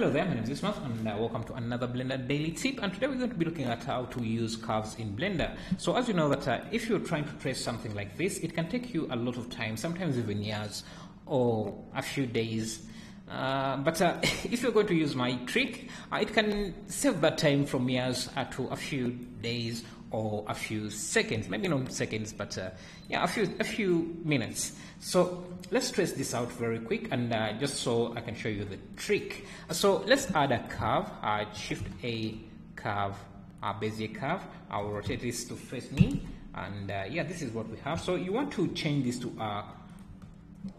Hello there, my name is Ismath and uh, welcome to another Blender Daily Tip and today we're going to be looking at how to use curves in Blender. So as you know that uh, if you're trying to trace something like this, it can take you a lot of time, sometimes even years or a few days. Uh, but uh, if you're going to use my trick, uh, it can save that time from years uh, to a few days or a few seconds, maybe not seconds, but uh, yeah, a few a few minutes. So let's trace this out very quick, and uh, just so I can show you the trick. So let's add a curve. Shift A curve, a Bezier curve. I'll rotate this to face me, and yeah, this is what we have. So you want to change this to a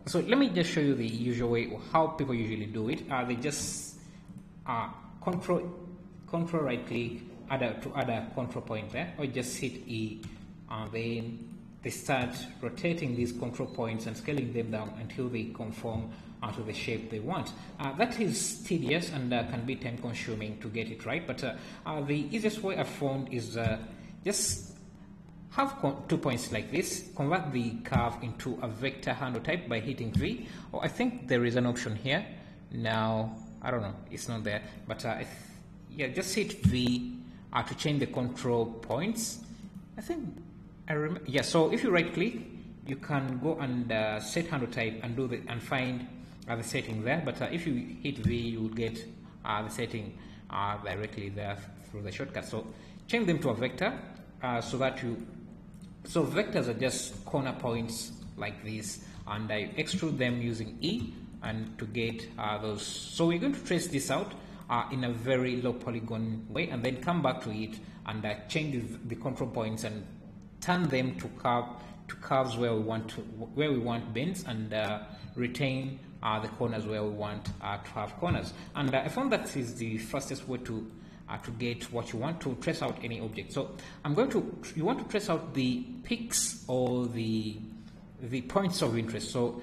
so let me just show you the usual way how people usually do it. Uh, they just uh, control control right click add a, to add a control point there or just hit E and then they start rotating these control points and scaling them down until they conform uh, to the shape they want. Uh, that is tedious and uh, can be time consuming to get it right but uh, uh, the easiest way I've found is uh, just have two points like this, convert the curve into a vector handle type by hitting V, oh, I think there is an option here. Now, I don't know, it's not there, but uh, yeah, just hit V uh, to change the control points. I think I remember, yeah, so if you right click, you can go and uh, set handle type and do the, and find uh, the setting there, but uh, if you hit V, you will get uh, the setting directly there through the shortcut. So change them to a vector so that you so vectors are just corner points like this and I extrude them using E and to get uh, those. So we're going to trace this out uh, in a very low polygon way and then come back to it and uh, change the control points and turn them to curve to curves where we want to where we want bends and uh, retain uh, the corners where we want uh, to have corners. And I found that is the fastest way to uh, to get what you want to trace out any object. So I'm going to, you want to trace out the peaks or the, the points of interest. So,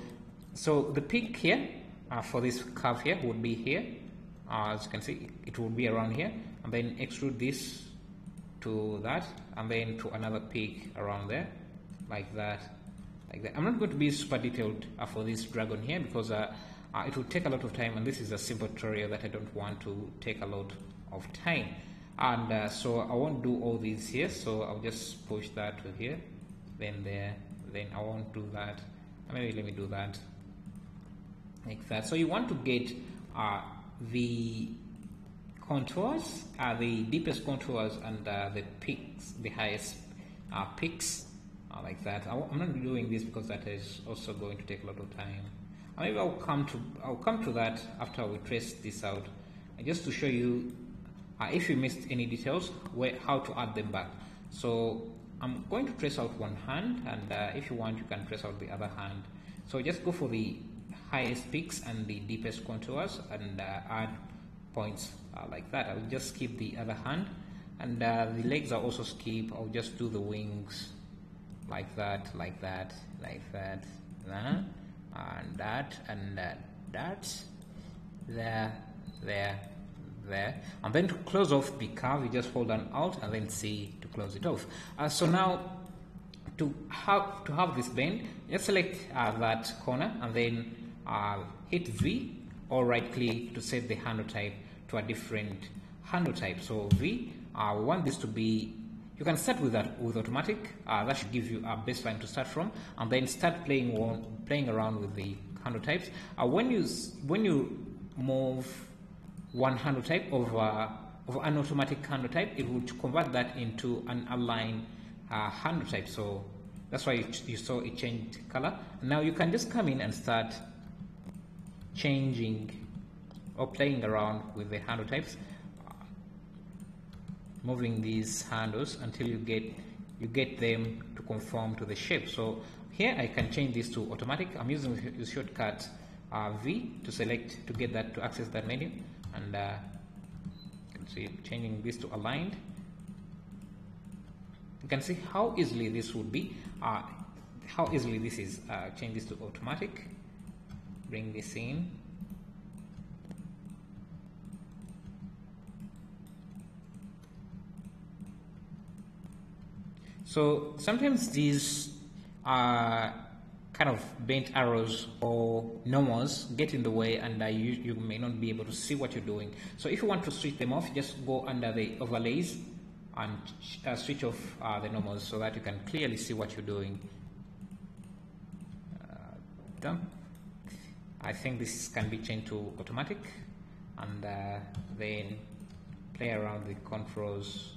so the peak here uh, for this curve here would be here. Uh, as you can see, it would be around here and then extrude this to that and then to another peak around there like that like that. I'm not going to be super detailed uh, for this dragon here because uh, uh, it will take a lot of time and this is a simple tutorial that I don't want to take a lot of time. And uh, so I won't do all these here so I'll just push that to here then there then I won't do that. Maybe let me do that like that. So you want to get uh, the contours uh, the deepest contours and uh, the peaks the highest uh, peaks uh, like that. I, am not doing this because that is also going to take a lot of time. Maybe I'll come to I'll come to that after we trace this out. Just to show you uh, if you missed any details where how to add them back. So I'm going to trace out one hand and uh, if you want you can trace out the other hand. So just go for the highest peaks and the deepest contours and uh, add points uh, like that. I'll just skip the other hand. And uh, the legs are also skip. I'll just do the wings like that like that like that and that and uh, that there there there and then to close off the curve you just hold on alt and then C to close it off. Uh, so now to have to have this bend just select uh, that corner and then uh, hit V or right click to set the handle type to a different handle type. So V uh, we want this to be you can start with that with automatic. Uh, that should give you a baseline to start from and then start playing playing around with the handle types. Uh, when you when you move one handle type of, uh, of an automatic handle type, it would convert that into an align uh, handle type. So that's why you saw it changed color. Now you can just come in and start changing or playing around with the handle types, moving these handles until you get you get them to conform to the shape. So here I can change this to automatic. I'm using the shortcut uh, V to select to get that to access that menu and uh, you can see changing this to aligned. You can see how easily this would be uh, how easily this is uh, change this to automatic. Bring this in. So sometimes these uh, kind of bent arrows or normals get in the way and uh, you, you may not be able to see what you're doing. So if you want to switch them off, just go under the overlays and uh, switch off uh, the normals so that you can clearly see what you're doing. Uh, done. I think this can be changed to automatic and uh, then play around the controls.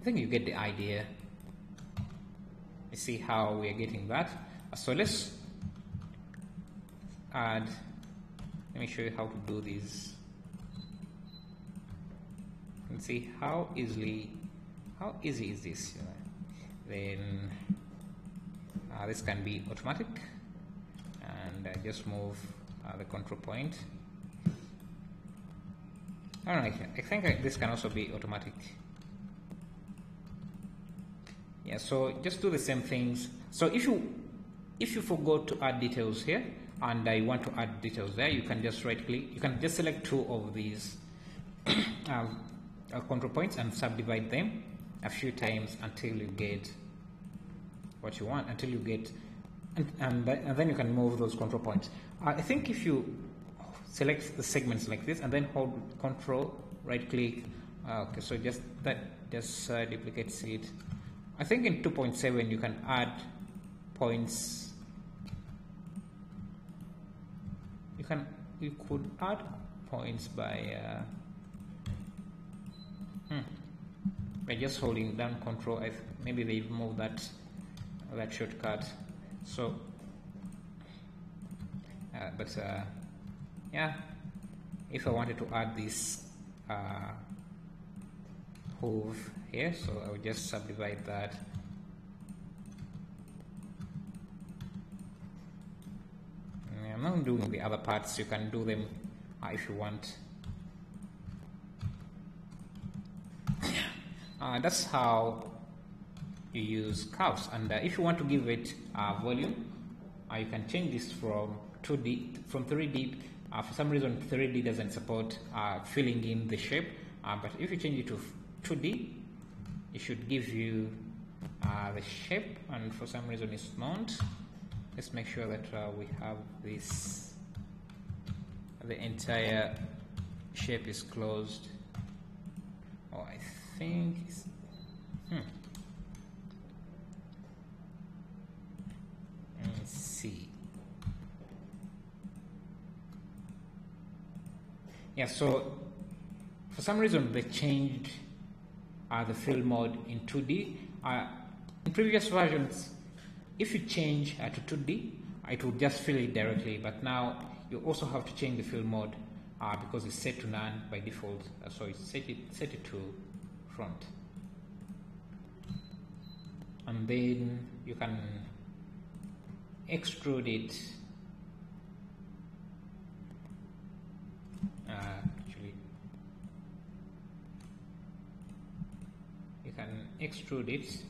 I think you get the idea see how we are getting that. So let's add, let me show you how to do this. And see how easily, how easy is this? Then uh, this can be automatic and uh, just move uh, the control point. I don't know, I think this can also be automatic yeah so just do the same things. So if you if you forgot to add details here and I want to add details there you can just right click you can just select two of these um, uh, control points and subdivide them a few times until you get what you want until you get and, and, and then you can move those control points. Uh, I think if you select the segments like this and then hold control right click uh, okay so just that just uh, duplicates it I think in 2.7 you can add points. You can you could add points by uh, hmm, by just holding down control F. Maybe they move that that shortcut. So uh, but uh, yeah if I wanted to add this uh, hove here so I will just subdivide that. I'm not doing the other parts you can do them uh, if you want. Uh, that's how you use curves and uh, if you want to give it volume uh, you can change this from 2D from 3D uh, for some reason 3D doesn't support uh, filling in the shape but if you change it to 2D it should give you uh, the shape and for some reason it's not. Let's make sure that uh, we have this the entire shape is closed. Oh I think hmm. Let's see. Yeah so for some reason they changed uh, the fill mode in 2D. Uh, in previous versions, if you change uh, to 2D, it will just fill it directly, but now you also have to change the fill mode uh, because it's set to none by default, uh, so it's set it, set it to front. And then you can extrude it uh, extrude it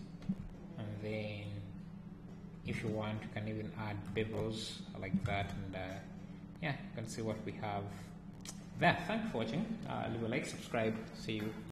and then if you want you can even add bevels like that and uh, yeah you can see what we have there. Thanks for watching. Uh, leave a like subscribe. See you